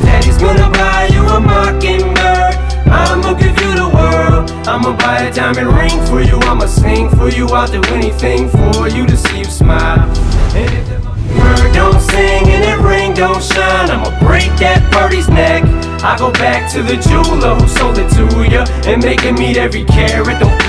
Daddy's gonna buy you a mockingbird. I'ma give you the world. I'ma buy a diamond ring for you. I'ma sing for you. I'll do anything for you to see you smile. Bird don't sing and that ring don't shine, I'ma break that birdie's neck. I go back to the jeweler who sold it to ya and him meet every carat. Don't.